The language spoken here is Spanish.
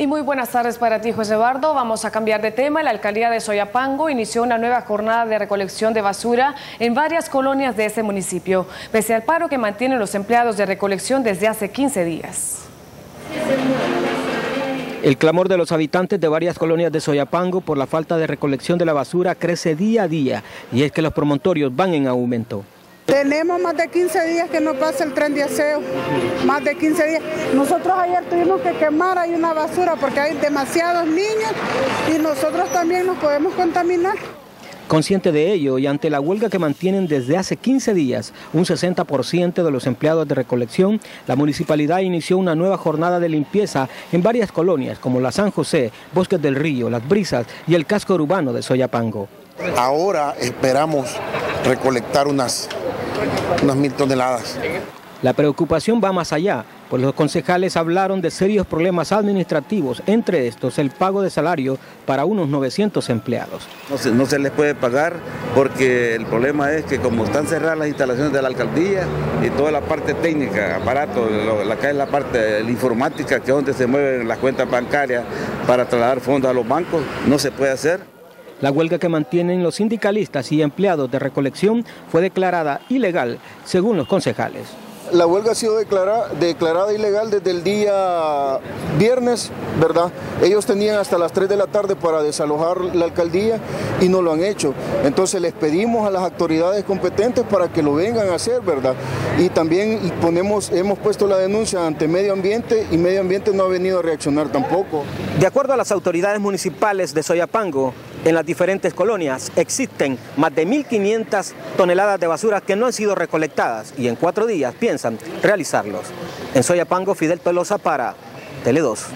Y muy buenas tardes para ti, José Eduardo. Vamos a cambiar de tema. La alcaldía de Soyapango inició una nueva jornada de recolección de basura en varias colonias de ese municipio, pese al paro que mantienen los empleados de recolección desde hace 15 días. El clamor de los habitantes de varias colonias de Soyapango por la falta de recolección de la basura crece día a día y es que los promontorios van en aumento. Tenemos más de 15 días que no pasa el tren de aseo, más de 15 días. Nosotros ayer tuvimos que quemar ahí una basura porque hay demasiados niños y nosotros también nos podemos contaminar. Consciente de ello y ante la huelga que mantienen desde hace 15 días un 60% de los empleados de recolección, la municipalidad inició una nueva jornada de limpieza en varias colonias como la San José, Bosques del Río, Las Brisas y el casco urbano de Soyapango. Ahora esperamos recolectar unas unas mil toneladas. La preocupación va más allá, pues los concejales hablaron de serios problemas administrativos, entre estos el pago de salario para unos 900 empleados. No se, les puede pagar porque el problema es que como están cerradas las instalaciones de la alcaldía y toda la parte técnica, aparato, la que es la parte de la informática, que es donde se mueven las cuentas bancarias para trasladar fondos a los bancos, no se puede hacer. La huelga que mantienen los sindicalistas y empleados de recolección fue declarada ilegal, según los concejales. La huelga ha sido declarada, declarada ilegal desde el día viernes, ¿verdad? Ellos tenían hasta las 3 de la tarde para desalojar la alcaldía y no lo han hecho. Entonces les pedimos a las autoridades competentes para que lo vengan a hacer, ¿verdad? Y también ponemos, hemos puesto la denuncia ante Medio Ambiente y Medio Ambiente no ha venido a reaccionar tampoco. De acuerdo a las autoridades municipales de Soyapango, en las diferentes colonias existen más de 1.500 toneladas de basura que no han sido recolectadas y en cuatro días piensan realizarlos. En Soyapango, Fidel Pelosa para Tele 2.